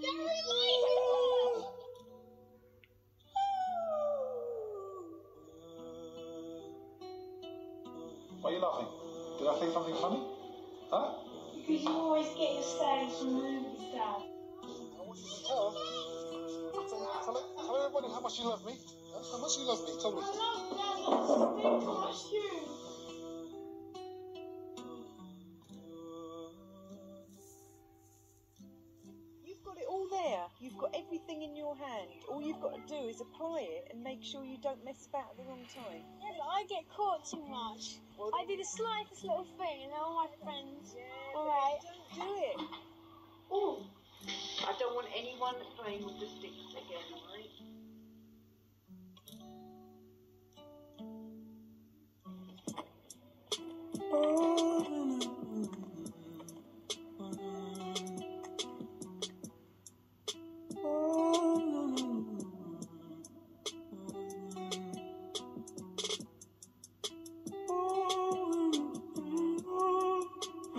Why are you laughing? Did I say something funny? Huh? Because you always get your stage from movies, Dad. I want you to tell. Tell, tell everybody how much you love me. How much you love me. Tell me. I love Dad. I. You've got everything in your hand. All you've got to do is apply it and make sure you don't mess about at the wrong time. Yeah, but I get caught too much. Well, I do the slightest little thing, and all my friends. Alright. don't do it. Ooh. I don't want anyone playing with the sticks again, alright?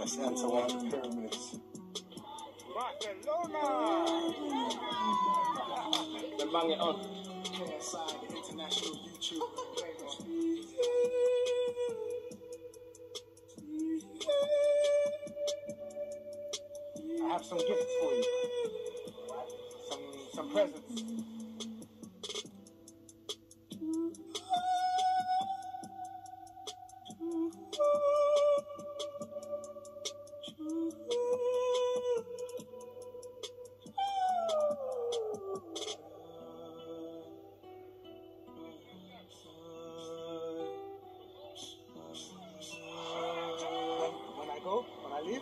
Let's enter one of the pyramids. The bang it on. KSI, the international YouTube. I have some gifts for you. Some some presents. If